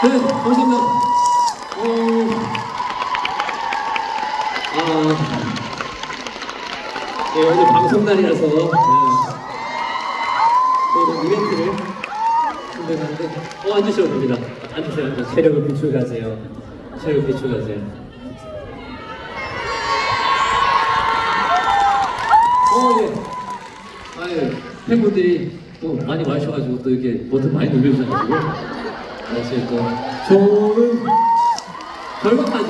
감사합니다. 어, 아, 네, 오늘 방송 날이라서 네, 또 이벤트를 준비하는데 어 앉으셔도 됩니다. 앉으세요. 체력을 비축하세요. 체력 비축하세요. 어 예. 아유 팬분들이 또 많이 와주셔가지고 또 이렇게 버튼 많이 눌러주셔가지고 사실 또 좋은 결과까지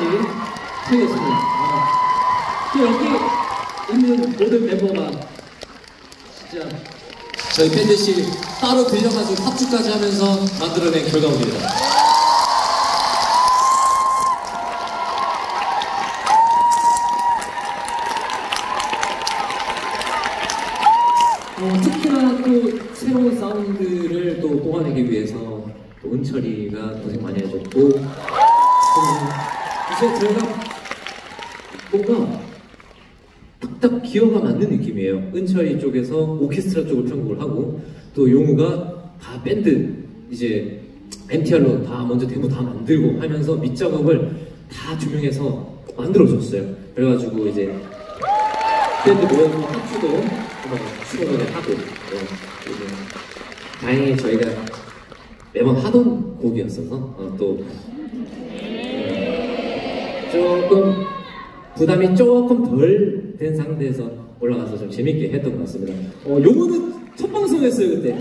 챙겼습니다. 아, 또 여기 있는 모든 멤버가 진짜 저희 밴드씨 따로 빌려가지고 합주까지 하면서 만들어낸 결과물입니다. 어, 특히나 또 새로운 사운드를 또 뽑아내기 위해서 또 은철이가 고생 많이 해줬고 어, 이제 제가 뭔가 딱딱 기어가 맞는 느낌이에요. 은철이 쪽에서 오케스트라 쪽을 편곡을 하고 또 용우가 다 밴드 이제 MTR로 다 먼저 데모 다 만들고 하면서 밑작업을 다 조명해서 만들어줬어요. 그래가지고 이제 밴드 모여서 합주도 한번 수록을 하고 네, 다행히 저희가 매번 하던 곡이었어서 어, 또 어, 조금 부담이 조금 덜 된 상태에서 올라가서 좀 재밌게 했던 것 같습니다. 어, 요거는 첫 방송했어요 그때.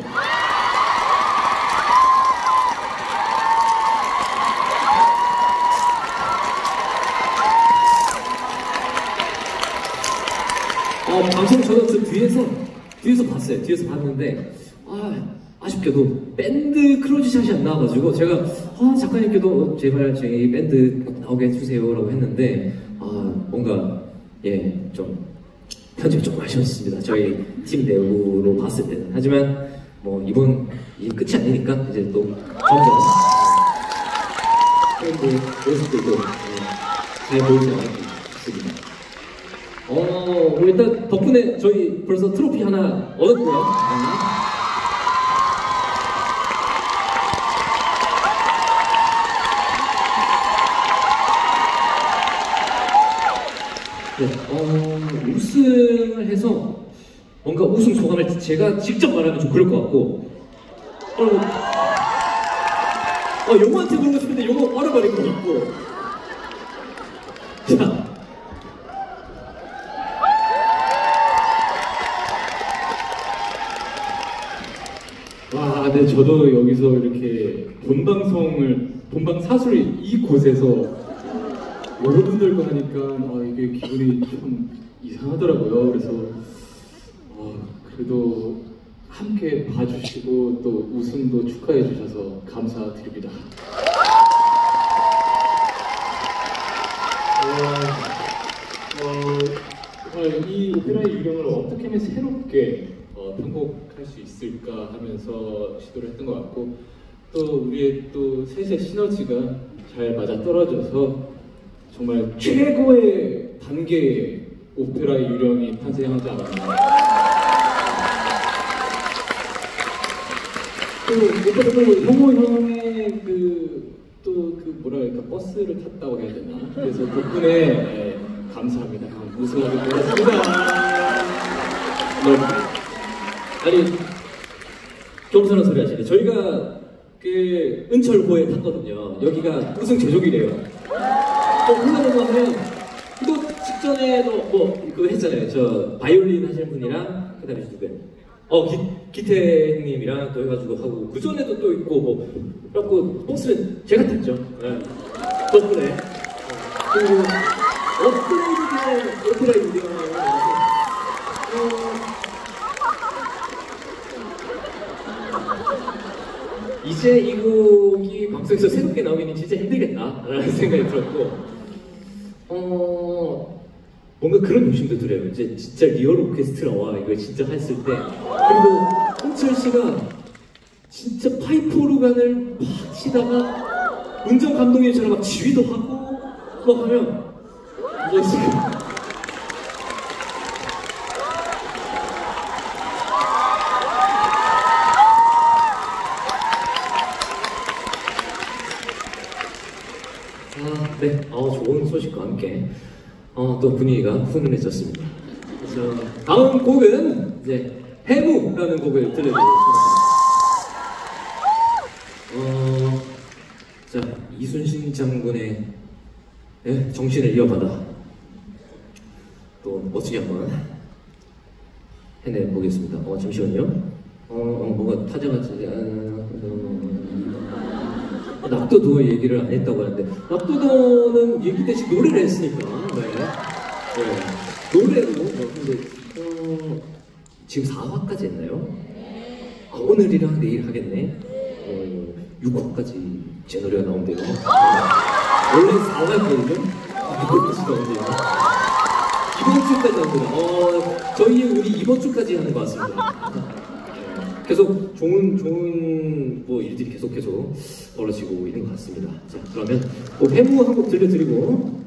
어, 방송 저도 저 뒤에서 뒤에서 봤어요. 뒤에서 봤는데 아 아쉽게도 밴드 크로즈샷이 안 나와가지고 제가 아 작가님께도 제발 저희 밴드 꼭 나오게 해주세요라고 했는데 아 뭔가 예좀 편집이 조금 아쉬웠습니다. 저희 팀 내부로 봤을 때는 하지만 뭐 이번 이 끝이 아니니까 이제 또 점점 밴드 모습들도 예, 잘 보이지 않을까 싶습니다. 어, 뭐 일단 덕분에 저희 벌써 트로피 하나 얻었고요. 네, 어, 우승을 해서 뭔가 우승 소감을 제가 직접 말하면 좀 그럴 것 같고, 어, 어 영호한테 그러고 싶은데 영호 얼어버릴 것 같고. 자, 와, 네, 저도 여기서 이렇게 본 방송을, 본방 사수를 이 곳에서 여러분들과 하니까 아, 이게 기분이 좀 이상하더라고요. 그래서 어, 그래도 함께 봐주시고 또 우승도 축하해 주셔서 감사드립니다. 어, 어, 이 오페라의 유령을 어떻게 하면 새롭게 어, 편곡할 수 있을까 하면서 시도를 했던 것 같고 또 우리의 또 셋의 시너지가 잘 맞아 떨어져서 정말 최고의 단계의 오페라의 유령이 탄생하지 않았나. 또 오페라 또 형호 형의 그 또 그 뭐라 할까 버스를 탔다고 해야 되나? 그래서 덕분에 예, 감사합니다. 우승하게 되었습니다. 네. 아니 겸손한 소리 하시네. 저희가 그 은철호에 탔거든요. 여기가 우승 제조기래요. 또 하면 이거 직전에도 뭐 그거 했잖아요. 저 바이올린 하시는 분이랑 그다음에 누구야? 어 기, 기태 형님이랑 또 해가지고 하고 그 전에도 또 있고 뭐 그래갖고 버스는 제가 탔죠. 네. 덕분에 어, 그리고 오페라 유대가 나와서 이제 이 곡이 방송에서 새롭게 나오기는 진짜 힘들겠다라는 생각이 들었고 어. 뭔가 그런 욕심도 들어요. 이제 진짜 real 오케스트라와 이걸 진짜 했을 때. 그리고 홍철 씨가 진짜 파이프 오르간을 막 치다가 운전 감독님처럼 막 지휘도 하고 막 하면 이게 지금 소식과 함께 어, 또 분위기가 훈훈해졌습니다. 그래서 다음 곡은 이제 해무라는 곡을 들려드리겠습니다. 어, 자 이순신 장군의 예, 정신을 이어받아 또 멋지게 한번 해내 보겠습니다. 어 잠시만요. 어, 어 뭔가 타자같이 아, 납도도 얘기를 안 했다고 하는데 납도도는 얘기 대신 노래를 했으니까 네. 네. 노래로 뭐 근데 어, 지금 4화까지 했나요? 아, 오늘이랑 내일 하겠네. 어, 6화까지 제 노래가 나온대요. 원래 4화였거든요. 6화까지 나온대요. 이번 주까지 나옵니다. 어, 저희 우리 이번 주까지 하는 것 같습니다. 네. 계속 좋은 좋은 뭐 일들이 계속 계속 벌어지고 있는 것 같습니다. 자 그러면 또 해무 한곡 들려드리고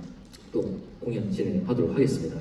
또 공연 진행하도록 하겠습니다.